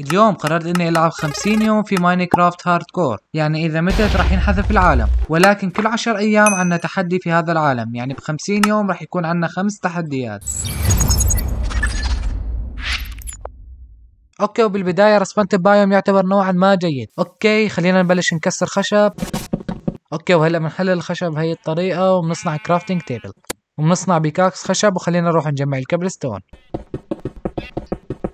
اليوم قررت إني ألعب 50 يوم في ماينكرافت hardcore يعني إذا متت راح ينحذف العالم ولكن كل 10 أيام عنا تحدي في هذا العالم يعني ب 50 يوم راح يكون عنا خمس تحديات. أوكي وبالبداية رسمنت بايوم يعتبر نوعا ما جيد. أوكي خلينا نبلش نكسر خشب. أوكي وهلأ بنحول الخشب بهي الطريقة وبنصنع crafting table وبنصنع pickaxe خشب وخلينا نروح نجمع ال cobblestone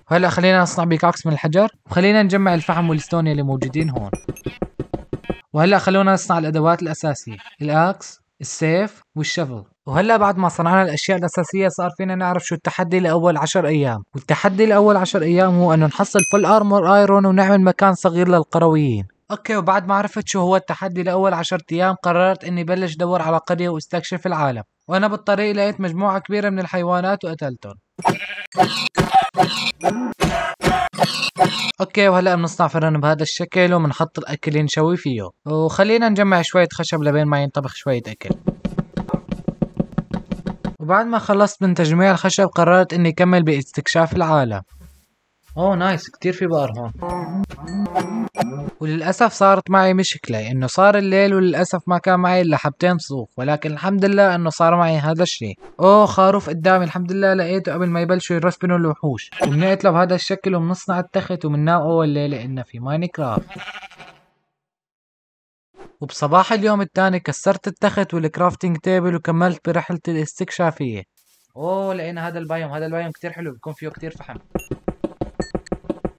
هلا خلينا نصنع pickaxe من الحجر. وخلينا نجمع الفحم وال stone اللي موجودين هون. وهلا خلونا نصنع الأدوات الأساسية ال axe السيف وال shovel. وهلا بعد ما صنعنا الأشياء الأساسية صار فينا نعرف شو التحدي لأول عشر أيام. والتحدي لأول عشر أيام هو إنه نحصل full armor iron ونعمل مكان صغير للقرويين. أوكي وبعد ما عرفت شو هو التحدي لأول عشرة أيام قررت إني بلش دور على قرية واستكشف العالم. وأنا بالطريق لقيت مجموعة كبيرة من الحيوانات وقتلتهم. أوكي وهلأ بنصنع فرن بهذا الشكل وبنحط الأكل اللي نشوي فيه. وخلينا نجمع شوية خشب لبين ما ينطبخ شوية أكل. وبعد ما خلصت من تجميع الخشب قررت إني أكمل باستكشاف العالم. أوه nice كتير في بقر هون. وللأسف صارت معي مشكلة إنه صار الليل وللأسف ما كان معي إلا حبتين صوف ولكن الحمد لله إنه صار معي هذا الشيء. أوه خروف قدامي الحمد لله لقيته قبل ما يبلشوا يرسبنوا الوحوش. وبنقتله بهذا الشكل وبنصنع التخت وبننام أول ليلة إنه في ماينكرافت. وبصباح اليوم الثاني كسرت التخت وال crafting table وكملت برحلتي الاستكشافية. أوه لقينا هذا ال biome هذا ال biome كتير حلو بيكون فيه كتير فحم.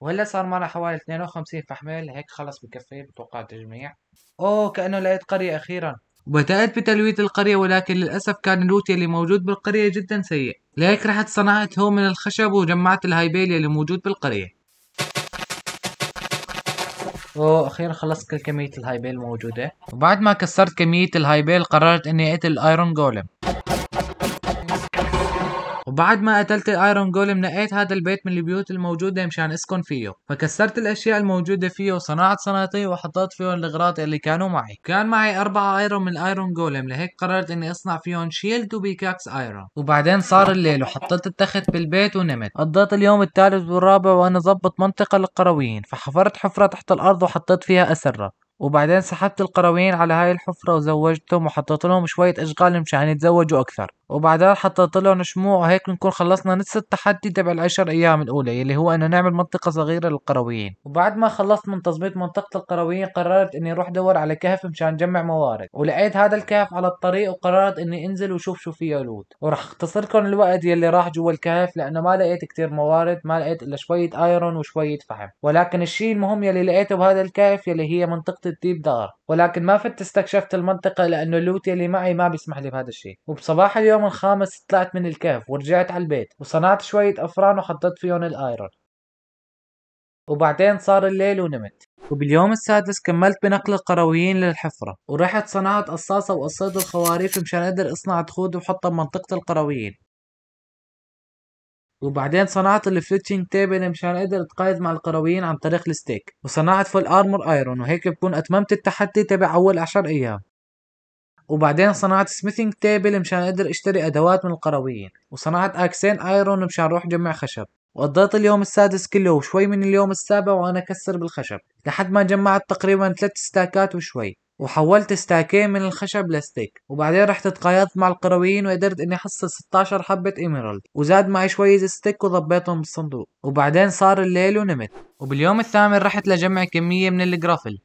وهلا صار معنا حوالي 52 فحمة هيك خلص بكفي بتوقع التجميع. أوه كأنه لقيت قرية أخيرا. وبدأت بتلويت القرية ولكن للأسف كان ال loot اللي موجود بالقرية جدا سيء. لهيك رحت صنعت hoe من الخشب وجمعت ال hay bale اللي موجود بالقرية. أوه أخيرا خلصت كل كمية ال hay bale الموجودة وبعد ما كسرت كمية ال hay bale قررت إني أقتل ال iron golem وبعد ما قتلت ال iron golem نقيت هذا البيت من البيوت الموجودة مشان أسكن فيه. فكسرت الأشياء الموجودة فيه وصنعت صناديق وحطيت فيهم الأغراض اللي كانوا معي. كان معي أربعة iron من ال iron golem لهيك قررت إني أصنع فيهم shield و pickaxe iron وبعدين صار الليل وحطيت التخت بالبيت ونمت. قضيت اليوم الثالث والرابع وأنا أظبط منطقة للقرويين فحفرت حفرة تحت الأرض وحطيت فيها أسرة. وبعدين سحبت القرويين على هاي الحفرة وزوجتهم وحطيت لهم شوية أشغال مشان يتزوجوا أكثر. وبعدين حطيت لهم شموع وهيك بنكون خلصنا نص التحدي تبع العشر أيام الأولى يلي هو إنه نعمل منطقة صغيرة للقرويين. وبعد ما خلصت من تظبيط منطقة القرويين قررت إني أروح دور على كهف مشان جمع موارد. ولقيت هذا الكهف على الطريق وقررت إني أنزل وشوف شو فيه loot وراح أختصر لكم الوقت يلي راح جوا الكهف لأنه ما لقيت كتير موارد ما لقيت إلا شوية iron وشوية فحم. ولكن الشيء المهم يلي لقيته بهذا الكهف يلي هي منطقة ال deep dark. ولكن ما فت استكشفت المنطقة لأنه ال loot اللي معي ما بيسمح لي بهذا الشيء. وبصباح اليوم الخامس طلعت من الكهف ورجعت على البيت وصنعت شوية أفران وحطيت فيهم ال iron. وبعدين صار الليل ونمت. وباليوم السادس كملت بنقل القرويين للحفرة. ورحت صنعت قصاصة وقصيت الخواريف مشان أقدر أصنع تخوت وحطها بمنطقة القرويين. وبعدين صنعت ال fletching table مشان أقدر أتقايض مع القرويين عن طريق ال stick. وصنعت full armor iron وهيك بكون أتممت التحدي تبع أول عشر أيام. وبعدين صنعت smithing table مشان أقدر أشتري أدوات من القرويين وصنعت axe ين iron مشان أروح جمع خشب. وقضيت اليوم السادس كله وشوي من اليوم السابع وأنا أكسر بالخشب لحد ما جمعت تقريبا ثلاث ستاكات وشوي وحولت ستاكين من الخشب ل stick. وبعدين رحت تقايضت مع القرويين وقدرت إني احصل 16 حبة emerald وزاد معي شوية stick وضبيتهم بالصندوق. وبعدين صار الليل ونمت. وباليوم الثامن رحت لجمع كمية من ال gravel.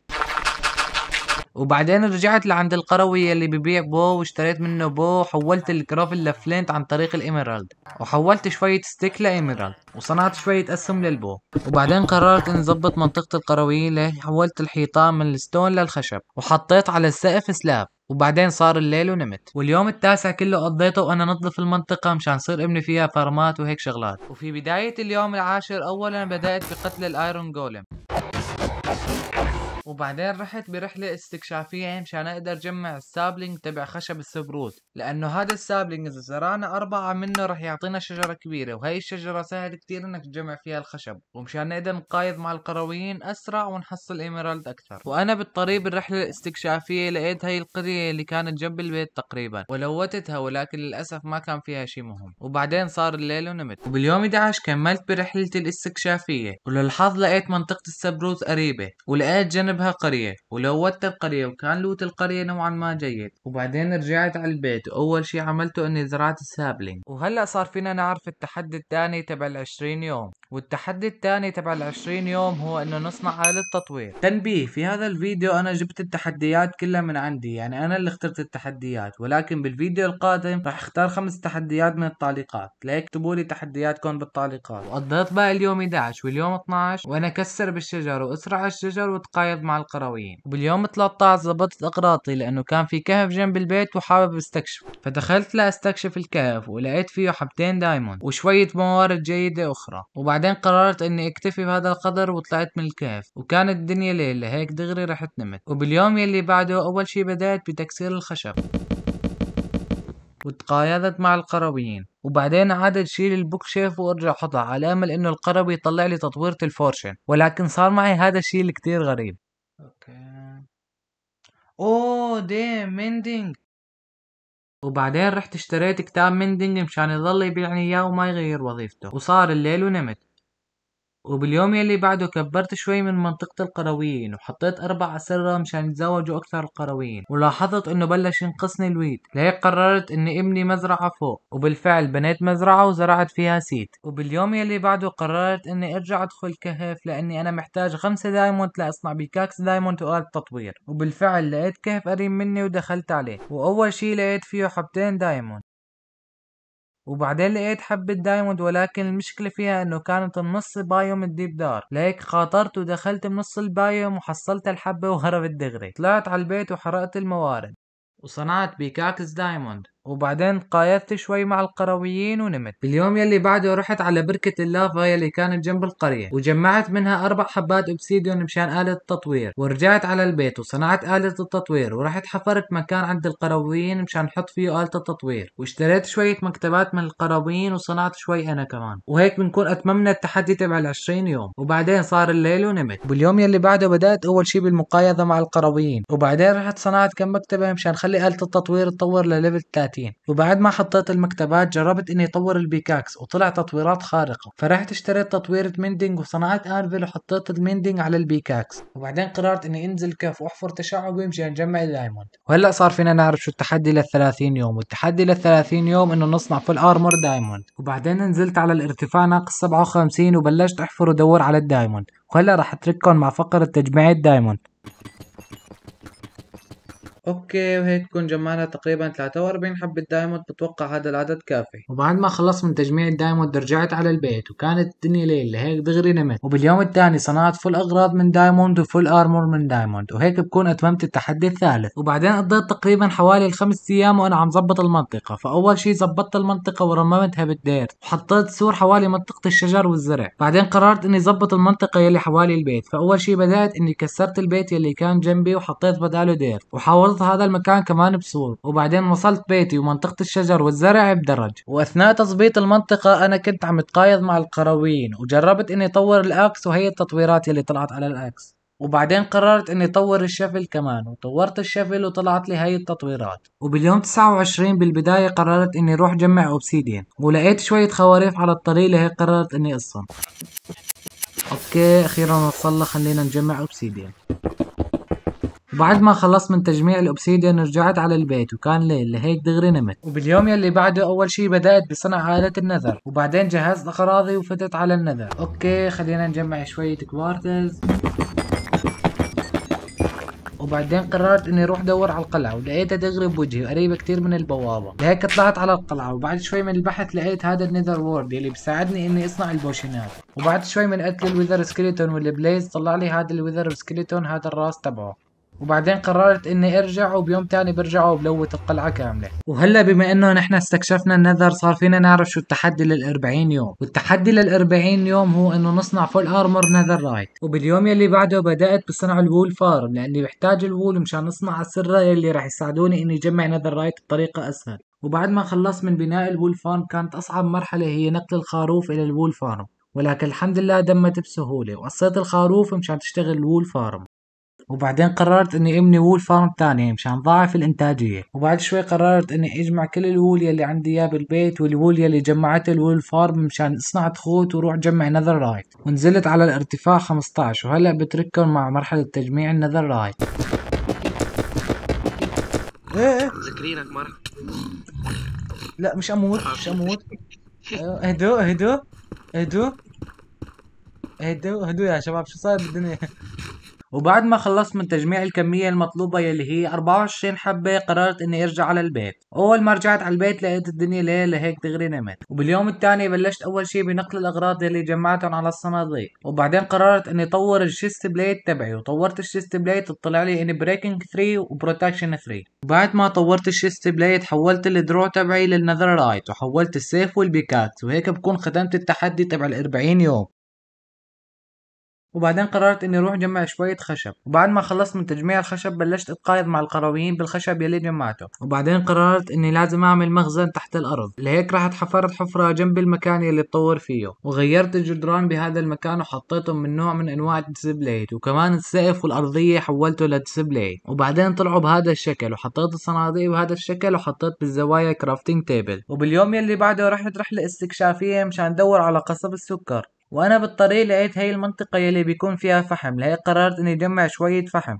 وبعدين رجعت لعند القروي اللي ببيع bow واشتريت منه bow وحولت ال gravel ل flint عن طريق ال emerald. وحولت شوية stick ل emerald وصنعت شوية أسهم لل bow. وبعدين قررت إني ظبط منطقة القرويين ليه حولت الحيطان من ال stone للخشب وحطيت على السقف slab. وبعدين صار الليل ونمت. واليوم التاسع كله قضيته وأنا نظف المنطقة مشان صير ابني فيها فارمات وهيك شغلات. وفي بداية اليوم العاشر اولا بدأت بقتل ال iron golem وبعدين رحت برحلة استكشافية مشان أقدر اجمع ال sapling تبع خشب ال spruce لأنه هذا ال sapling إذا زرعنا أربعة منه رح يعطينا شجرة كبيرة وهي الشجرة سهل كتير إنك تجمع فيها الخشب ومشان نقدر نقايض مع القرويين أسرع ونحصل emerald أكثر. وأنا بالطريق بالرحلة الاستكشافية لقيت هاي القرية اللي كانت جنب البيت تقريبا ولوتتها ولكن للأسف ما كان فيها شي مهم. وبعدين صار الليل ونمت. وباليوم 11 كملت برحلتي الاستكشافية وللحظ لقيت منطقة ال spruce قريبة ولقيت جنبها قرية ولوت القرية وكان loot القرية نوعا ما جيد. وبعدين رجعت على البيت وأول شي عملته إني زرعت ال sapling وهلأ صار فينا نعرف التحدي الثاني تبع العشرين يوم. والتحدي الثاني تبع العشرين يوم هو إنه نصنع آلة تطوير. تنبيه في هذا الفيديو أنا جبت التحديات كلها من عندي يعني أنا اللي اخترت التحديات. ولكن بالفيديو القادم راح أختار خمس تحديات من التعليقات. لهيك اكتبوا لي تحدياتكم بالتعليقات. وقضيت بقى اليوم 11 واليوم 12 وأنا كسر بالشجر وأزرع الشجر وتقايض مع القرويين. وباليوم 13 زبطت اغراضي لأنه كان في كهف جنب البيت وحابب استكشف فدخلت لاستكشف الكهف ولقيت فيه حبتين diamond وشوية موارد جيدة أخرى. وبعدين بعدين قررت إني أكتفي بهذا القدر وطلعت من الكهف. وكانت الدنيا ليل لهيك دغري رحت نمت. وباليوم يلي بعده أول شي بدأت بتكسير الخشب. وتقايضت مع القرويين. وبعدين قعدت شيل ال bookshelf وارجع حطها على أمل إنه القروي يطلع لي تطويرة ال fortune. ولكن صار معي هذا الشيء اللي كتير غريب. okay oh damn mending وبعدين رحت اشتريت كتاب mending مشان يضل يبيعني إياه وما يغير وظيفته. وصار الليل ونمت. وباليوم يلي بعده كبرت شوي من منطقة القرويين وحطيت أربع أسرة مشان يتزوجوا أكثر القرويين. ولاحظت إنه بلش ينقصني ال wheat. لهيك قررت إني إبني مزرعة فوق. وبالفعل بنيت مزرعة وزرعت فيها seeds وباليوم يلي بعده قررت إني أرجع أدخل كهف لأني أنا محتاج خمسة diamond لأصنع pickaxe diamond وآلة تطوير. وبالفعل لقيت كهف قريب مني ودخلت عليه. وأول شي لقيت فيه حبتين diamond. وبعدين لقيت حبة diamond ولكن المشكلة فيها إنه كانت بنص biome ال deep dark. لهيك خاطرت ودخلت بنص ال biome وحصلت الحبة وهربت دغري. طلعت على البيت وحرقت الموارد. وصنعت pickaxe diamond. وبعدين تقايضت شوي مع القرويين ونمت. باليوم يلي بعده رحت على بركة اللافا يلي كانت جنب القرية. وجمعت منها أربع حبات obsidian مشان آلة التطوير. ورجعت على البيت وصنعت آلة التطوير. ورحت حفرت مكان عند القرويين مشان نحط فيه آلة التطوير. واشتريت شوية مكتبات من القرويين وصنعت شوي أنا كمان. وهيك بنكون أتممنا التحدي تبع العشرين يوم. وبعدين صار الليل ونمت. باليوم يلي بعده بدأت أول شي بالمقايضة مع القرويين. وبعدين رحت صنعت كم مكتبة مشان خلي آلة التطوير تطور ل level 30 30 وبعد ما حطيت المكتبات جربت إني أطور ال pickaxe وطلع تطويرات خارقة. فرحت اشتريت تطويرة mending وصنعت anvil وحطيت ال mending على ال pickaxe. وبعدين قررت إني أنزل كهف وأحفر تشعب مشان نجمع ال diamond. وهلأ صار فينا نعرف شو التحدي لل 30 يوم والتحدي لل 30 يوم إنه نصنع full armor diamond وبعدين نزلت على الارتفاع ناقص 57 وبلشت أحفر ودور على ال diamond. وهلأ راح أترككم مع فقرة تجميع ال diamond. okay وهيك نكون جمعنا تقريبا 43 حبة diamond بتوقع هذا العدد كافي. وبعد ما خلصت من تجميع ال diamond رجعت على البيت وكانت الدنيا ليل لهيك دغري نمت. وباليوم الثاني صنعت full أغراض من diamond و full armor من diamond وهيك بكون أتممت التحدي الثالث. وبعدين قضيت تقريبا حوالي الخمس أيام وأنا عم ظبط المنطقة. فأول شي ظبطت المنطقة ورممتها بال dirt وحطيت سور حوالي منطقة الشجر والزرع. بعدين قررت إني ظبط المنطقة يلي حوالي البيت. فأول شي بدأت إني كسرت البيت يلي كان جنبي وحطيت بداله dirt. وحاولت وصلت هذا المكان كمان بسور وبعدين وصلت بيتي ومنطقة الشجر والزرع بدرج وأثناء تظبيط المنطقة أنا كنت عم أتقايض مع القرويين وجربت إني أطور ال axe وهي التطويرات اللي طلعت على ال axe. وبعدين قررت إني أطور ال shovel كمان وطورت ال shovel وطلعت لي هاي التطويرات. وباليوم 29 بالبداية قررت إني أروح جمع obsidian. ولقيت شوية خواريف على الطريق لهيك قررت إني اقصهم okay أخيرا وصلنا خلينا نجمع obsidian. وبعد ما خلصت من تجميع ال obsidian رجعت على البيت وكان ليل لهيك دغري نمت. وباليوم يلي بعده أول شي بدأت بصنع آلة ال nether وبعدين جهزت اغراضي وفتت على ال nether. okay خلينا نجمع شوية كوارتز. وبعدين قررت إني أروح دور على القلعة ولقيتها دغري بوجهي قريبة كتير من البوابة. لهيك طلعت على القلعة وبعد شوي من البحث لقيت هذا ال nether wart اللي بيساعدني إني أصنع البوشنات. وبعد شوي من قتل ال wither skeleton وال blaze طلع لي هذا ال wither skeleton هذا الراس تبعه. وبعدين قررت إني أرجع وبيوم تاني برجع وبلوت القلعة كاملة. وهلا بما إنه نحن استكشفنا ال nether صار فينا نعرف شو التحدي لل40 يوم. والتحدي لل40 يوم هو إنه نصنع full armor netherite وباليوم يلي بعده بدأت بصنع ال wool farm لأني بحتاج ال wool مشان نصنع الأسرة يلي راح يساعدوني إني اجمع netherite بطريقة أسهل. وبعد ما خلصت من بناء ال wool farm كانت أصعب مرحلة هي نقل الخروف إلى ال wool farm ولكن الحمد لله تمت بسهولة وقصيت الخروف مشان تشتغل ال wool farm وبعدين قررت إني أبني wool farm تاني مشان ضاعف الإنتاجية. وبعد شوي قررت إني أجمع كل ال wool يلي عندي إياه بالبيت وال wool يلي جمعته ال wool farm مشان اصنع تخوت وروح جمع netherite ونزلت على الارتفاع 15 وهلأ بترككم مع مرحلة تجميع ال netherite إيه. ذكرينك مرة. لا مش أموت مش أموت. اهدوا اهدوا اهدوا اهدوا اهدوا يا شباب شو صاير بالدنيا؟ وبعد ما خلصت من تجميع الكمية المطلوبة يلي هي 24 حبة قررت إني أرجع على البيت. أول ما رجعت على البيت لقيت الدنيا ليل لهيك دغري نمت. وباليوم الثاني بلشت أول شي بنقل الأغراض يلي جمعتهم على الصناديق. وبعدين قررت إني طور ال chestplate تبعي وطورت ال chestplate طلع لي unbreaking 3 و protection 3 وبعد ما طورت ال chestplate حولت الدرع تبعي لل netherite وحولت السيف وال pickaxe. وهيك بكون ختمت التحدي تبع ال 40 يوم. وبعدين قررت إني أروح جمع شوية خشب. وبعد ما خلصت من تجميع الخشب بلشت اتقايض مع القرويين بالخشب يلي جمعته وبعدين قررت إني لازم أعمل مخزن تحت الأرض. لهيك رحت حفرت حفرة جنب المكان يلي بطور فيه. وغيرت الجدران بهذا المكان وحطيتهم من نوع من أنواع ال deepslate وكمان السقف والأرضية حولته ل deepslate وبعدين طلعوا بهذا الشكل. وحطيت الصناديق بهذا الشكل وحطيت بالزوايا crafting table وباليوم يلي بعده رحت رحلة استكشافية مشان أدور على قصب السكر. وأنا بالطريق لقيت هاي المنطقة يلي بيكون فيها فحم لهيك قررت إني اجمع شوية فحم.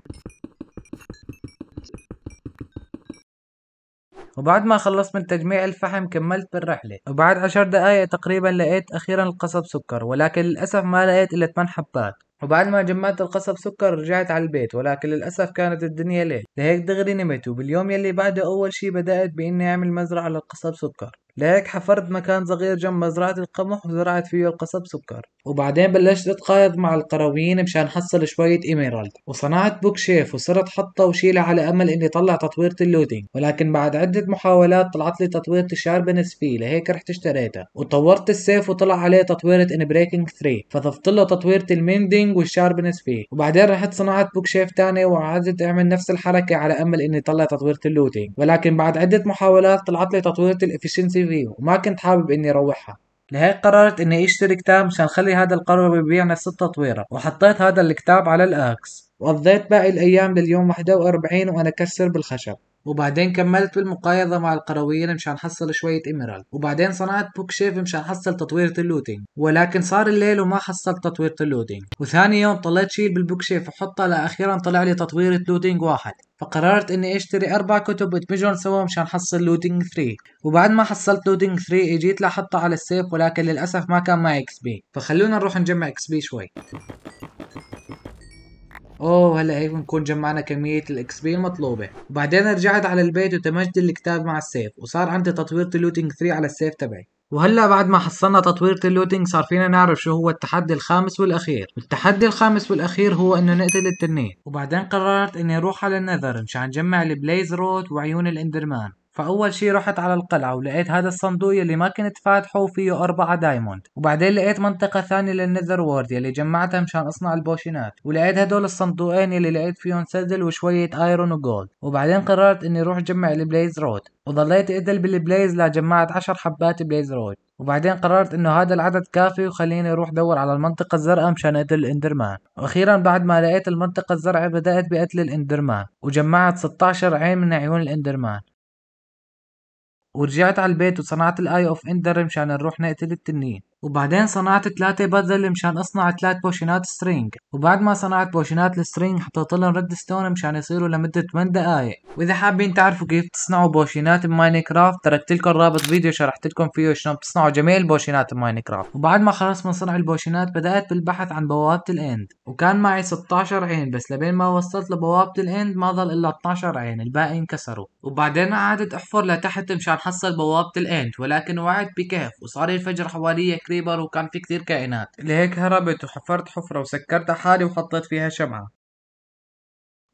وبعد ما خلصت من تجميع الفحم كملت بالرحلة. وبعد عشر دقايق تقريبا لقيت أخيرا القصب سكر ولكن للأسف ما لقيت إلا 8 حبات. وبعد ما جمعت القصب سكر رجعت على البيت ولكن للأسف كانت الدنيا ليل. لهيك دغري نمت وباليوم يلي بعده أول شي بدأت بإني أعمل مزرعة للقصب سكر. لهيك حفرت مكان صغير جنب مزرعة القمح وزرعت فيه القصب سكر. وبعدين بلشت اتقايض مع القرويين مشان حصل شوية emerald. وصنعت bookshelf وصرت حطها وشيلها على أمل إني طلع تطويرة ال looting. ولكن بعد عدة محاولات طلعت لي تطويرة ال sharpness V لهيك رحت اشتريتها وطورت السيف وطلع عليه تطويرة unbreaking 3 فضفت له تطويرة ال mending وال sharpness V وبعدين رحت صنعت book shelf تاني وعدت أعمل نفس الحركة على أمل إني طلع تطويرة ال looting. ولكن بعد عدة محاولات طلعت لي تطويرة ال efficiency V وما كنت حابب إني أروحها. لهيك قررت إني أشتري كتاب مشان خلي هذا القروي يبيع نفس التطويرة وحطيت هذا الكتاب على ال axe. وقضيت باقي الأيام لليوم 41 وأنا كسر بالخشب. وبعدين كملت بالمقايضة مع القرويين مشان حصل شوية emerald وبعدين صنعت bookshelf مشان حصل تطويرة ال looting ولكن صار الليل وما حصلت تطويرة ال looting وثاني يوم طلعت شيل بال bookshelf وحطها لأخيرا طلع لي تطويرة looting واحد. فقررت إني أشتري أربع كتب ادمجهم سوا مشان حصل looting 3 وبعد ما حصلت looting 3 إجيت لحطها على السيف ولكن للأسف ما كان معي XP فخلونا نروح نجمع XP شوي. أوه هلأ هيك بنكون جمعنا كمية ال XP المطلوبة. وبعدين رجعت على البيت ودمجت الكتاب مع السيف وصار عندي تطوير ال looting 3 على السيف تبعي. وهلأ بعد ما حصلنا تطوير ال looting صار فينا نعرف شو هو التحدي الخامس والأخير. التحدي الخامس والأخير هو إنه نقتل التنين. وبعدين قررت إني أروح على ال nether مشان جمع ال blaze rod وعيون ال enderman. فأول شي رحت على القلعة ولقيت هذا الصندوق يلي ما كنت فاتحه وفيه أربعة diamond. وبعدين لقيت منطقة ثانية لل nether wart يلي جمعتها مشان أصنع البوشينات. ولقيت هدول الصندوقين يلي لقيت فيهم saddle وشوية iron و gold وبعدين قررت إني أروح جمع ال blaze rod وضليت أقتل بال blaze لجمعت عشر حبات blaze rod وبعدين قررت إنه هذا العدد كافي وخليني أروح دور على المنطقة الزرقاء مشان اقتل ال enderman. وأخيرا بعد ما لقيت المنطقة الزرقاء بدأت بقتل ال enderman. وجمعت 16 عين من عيون ال enderman. ورجعت على البيت وصنعت ال eye of ender مشان نروح نقتل التنين. وبعدين صنعت ثلاثة bottle مشان اصنع ثلاث بوشينات strength وبعد ما صنعت بوشينات ال strength حطيت لهم redstone مشان يصيروا لمدة 8 دقايق. وإذا حابين تعرفوا كيف تصنعوا بوشينات ب Minecraft تركت لكم رابط فيديو شرحت لكم فيه شلون بتصنعوا جميع البوشينات ب Minecraft. وبعد ما خلصت من صنع البوشينات بدأت بالبحث عن بوابة ال End. وكان معي 16 عين بس لبين ما وصلت لبوابة ال End ما ضل إلا 12 عين الباقي انكسروا. وبعدين قعدت أحفر لتحت مشان حصل بوابة ال End ولكن وقعت بكهف وصار انفجر حوالي creeper وكان في كتير كائنات. لهيك هربت وحفرت حفرة وسكرت حالي وحطيت فيها شمعة.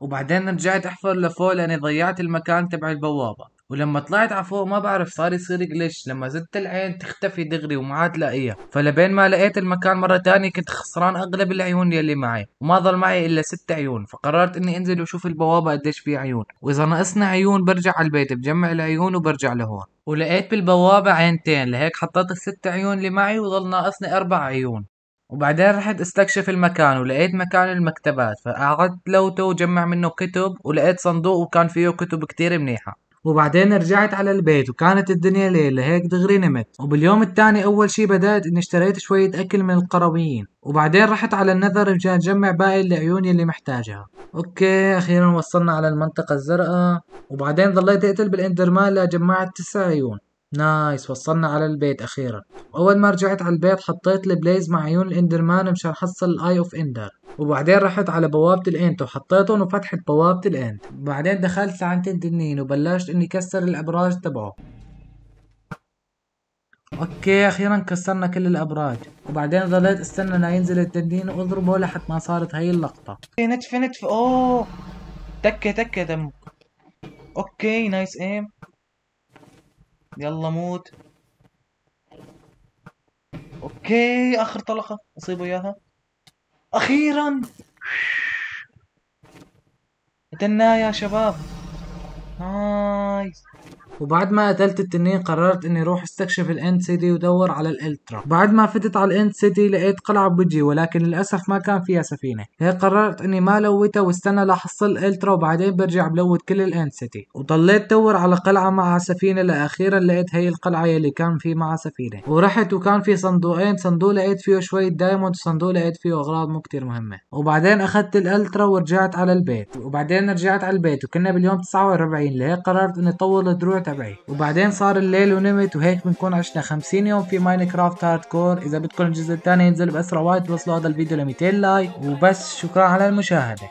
وبعدين رجعت أحفر لفوق لأني ضيعت المكان تبع البوابة. ولما طلعت على فوق ما بعرف صار يصير glitch لما زت العين تختفي دغري وما عاد لاقيها فلبين ما لقيت المكان مرة تانية كنت خسران أغلب العيون يلي معي وما ضل معي إلا ست عيون. فقررت إني أنزل وأشوف البوابة قديش في عيون. وإذا ناقصنا عيون برجع على البيت بجمع العيون وبرجع لهون. ولقيت بالبوابة عينتين لهيك حطيت الست عيون اللي معي وضل ناقصني أربع عيون. وبعدين رحت استكشف المكان ولقيت مكان المكتبات. فقعدت لوته وجمع منه كتب ولقيت صندوق وكان فيه كتب كتير منيحة. وبعدين رجعت على البيت وكانت الدنيا ليل لهيك دغري نمت. وباليوم الثاني أول شي بدأت إني اشتريت شوية أكل من القرويين وبعدين رحت على النذر مشان أجمع باقي العيون اللي محتاجها. okay أخيرا وصلنا على المنطقة الزرقاء. وبعدين ظليت أقتل بال enderman لجمعت تسع عيون. nice وصلنا على البيت أخيرا. وأول ما رجعت على البيت حطيت ال blaze مع عيون ال enderman مشان حصل ال eye of ender وبعدين رحت على بوابة ال end وحطيتهم وفتحت بوابة ال end بعدين دخلت لعند التنين وبلشت إني كسر الأبراج تبعه. okay أخيرا كسرنا كل الأبراج. وبعدين ظليت استنى لينزل التنين وأضربه لحد ما صارت هاي اللقطة. نتف نتف. أوه. تكة تكة دم okay nice aim يلا موت. okay آخر طلقة. أصيبه إياها. أخيرا. قتلناه يا شباب. nice. وبعد ما قتلت التنين قررت إني أروح أستكشف ال end city ودور على ال elytra بعد ما فتت على ال end city لقيت قلعة بوجهي ولكن للأسف ما كان فيها سفينة. هيك قررت إني ما loot ها واستنى لحصل ال elytra وبعدين برجع ب loot كل ال end city وضليت دور على قلعة معها سفينة لاخيرا لقيت هي القلعة يلي كان في معها سفينة. ورحت وكان في صندوقين صندوق لقيت فيه شوية diamond وصندوق لقيت فيه أغراض مو كتير مهمة. وبعدين أخذت ال elytra ورجعت على البيت. وبعدين رجعت على البيت وكنا باليوم 49 لهيك قررت إني طول الدروع تبعي. وبعدين صار الليل ونمت وهيك بنكون عشنا 50 يوم في ماينكرافت hardcore إذا بدكم الجزء الثاني ينزل بأسرع وقت توصلوا هذا الفيديو ل 200 like. وبس شكرا على المشاهدة.